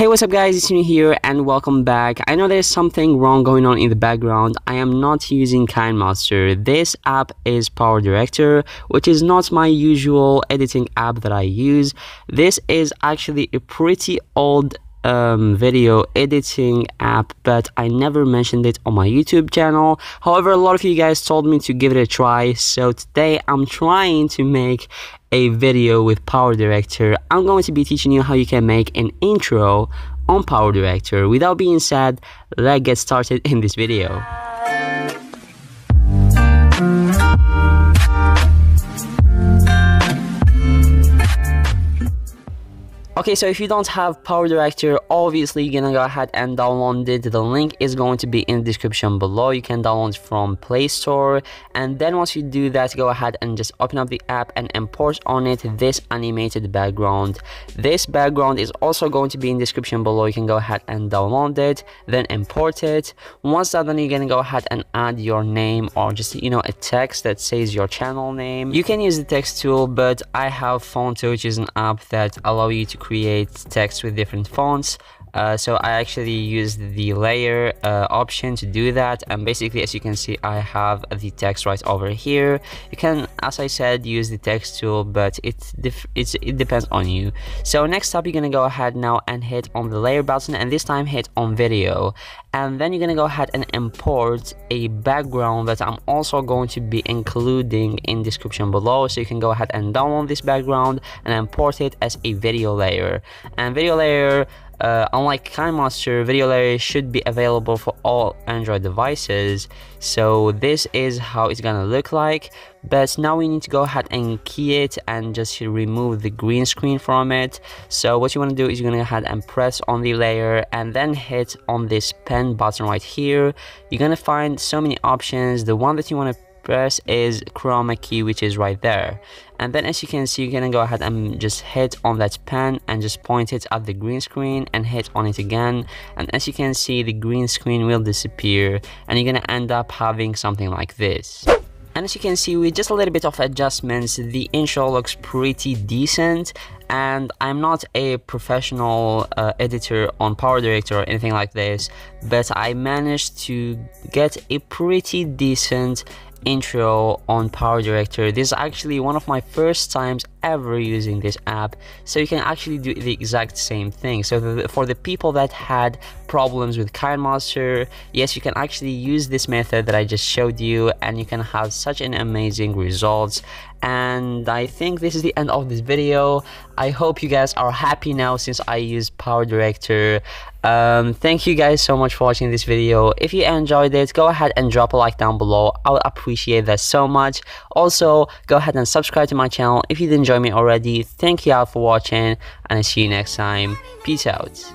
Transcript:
Hey what's up guys? It's me here and welcome back. I know there's something wrong going on in the background. I am not using KineMaster. This app is PowerDirector which is not my usual editing app that I use. This is actually a pretty old um, video editing app, but I never mentioned it on my YouTube channel. However, a lot of you guys told me to give it a try, so today I'm trying to make a video with Power Director. I'm going to be teaching you how you can make an intro on Power Director. Without being said, let's get started in this video. Okay, so if you don't have Power Director, obviously you're gonna go ahead and download it. The link is going to be in the description below. You can download from Play Store. And then once you do that, go ahead and just open up the app and import on it this animated background. This background is also going to be in the description below. You can go ahead and download it, then import it. Once that done, you're gonna go ahead and add your name or just, you know, a text that says your channel name. You can use the text tool, but I have Phonto, which is an app that allow you to create text with different fonts uh, so I actually used the layer uh, option to do that. And basically as you can see I have the text right over here. You can as I said use the text tool but it, it's, it depends on you. So next up you're gonna go ahead now and hit on the layer button and this time hit on video. And then you're gonna go ahead and import a background that I'm also going to be including in description below. So you can go ahead and download this background and import it as a video layer. And video layer uh, unlike KineMaster, Video Layer should be available for all Android devices. So this is how it's gonna look like. But now we need to go ahead and key it and just remove the green screen from it. So what you wanna do is you're gonna go ahead and press on the layer and then hit on this pen button right here. You're gonna find so many options. The one that you wanna press is chroma key which is right there. And then as you can see you're gonna go ahead and just hit on that pen and just point it at the green screen and hit on it again. And as you can see the green screen will disappear and you're gonna end up having something like this. And as you can see with just a little bit of adjustments the intro looks pretty decent and I'm not a professional uh, editor on Power Director or anything like this but I managed to get a pretty decent intro on Power Director. This is actually one of my first times ever using this app so you can actually do the exact same thing so the, for the people that had problems with KineMaster yes you can actually use this method that I just showed you and you can have such an amazing results and I think this is the end of this video. I hope you guys are happy now since I use Power Director. Um, thank you guys so much for watching this video. If you enjoyed it go ahead and drop a like down below. I would appreciate that so much. Also go ahead and subscribe to my channel if you didn't enjoy me already. Thank you all for watching and I see you next time. Peace out